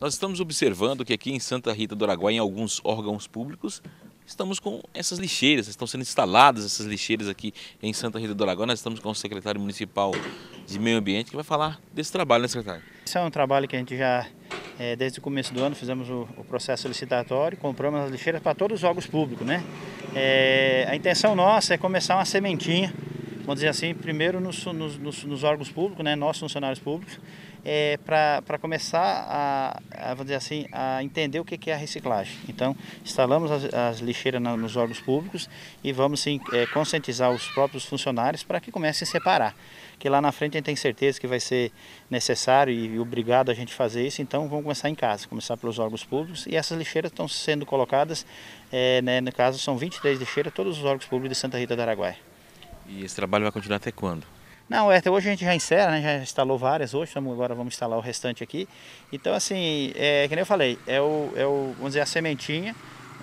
Nós estamos observando que aqui em Santa Rita do Araguaia, em alguns órgãos públicos, estamos com essas lixeiras, estão sendo instaladas essas lixeiras aqui em Santa Rita do Araguaia. Nós estamos com o secretário municipal de Meio Ambiente que vai falar desse trabalho, né, secretário? Esse é um trabalho que a gente já, é, desde o começo do ano, fizemos o, o processo licitatório, compramos as lixeiras para todos os órgãos públicos, né? É, a intenção nossa é começar uma sementinha, vamos dizer assim, primeiro nos, nos, nos, órgãos públicos, né, nossos funcionários públicos, é, para começar a, a, vamos dizer assim, a entender o que é a reciclagem. Então, instalamos as, as lixeiras na, nos órgãos públicos e vamos sim, é, conscientizar os próprios funcionários para que comecem a separar. Que lá na frente a gente tem certeza que vai ser necessário e obrigado a gente fazer isso, então vamos começar em casa, começar pelos órgãos públicos e essas lixeiras estão sendo colocadas, é, né, no caso são 23 lixeiras, todos os órgãos públicos de Santa Rita do Araguaia. E esse trabalho vai continuar até quando? Não, até hoje a gente já encerra, né? já instalou várias hoje, agora vamos instalar o restante aqui. Então, assim, é, que nem eu falei, é o, é o vamos dizer, a sementinha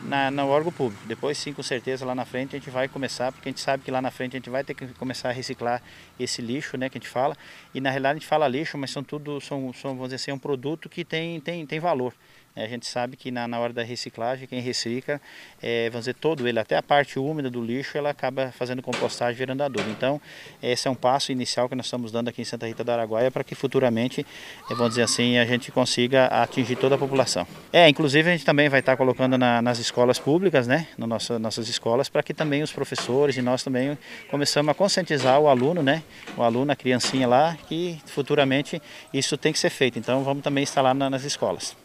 na, no órgão público. Depois, sim, com certeza, lá na frente a gente vai começar, porque a gente sabe que lá na frente a gente vai ter que começar a reciclar esse lixo, né, que a gente fala. E na realidade a gente fala lixo, mas são tudo, são, são vamos dizer assim, é um produto que tem, tem, tem valor. É, a gente sabe que na, na hora da reciclagem, quem recicla, é, vamos dizer, todo ele, até a parte úmida do lixo, ela acaba fazendo compostagem virando adubo. Então, esse é um passo inicial que nós estamos dando aqui em Santa Rita do Araguaia para que futuramente, é, vamos dizer assim, a gente consiga atingir toda a população. É, inclusive a gente também vai estar colocando na, nas escolas públicas, né, nas nossa, nossas escolas, para que também os professores e nós também começamos a conscientizar o aluno, né, o aluno, a criancinha lá, que futuramente isso tem que ser feito. Então, vamos também instalar na, nas escolas.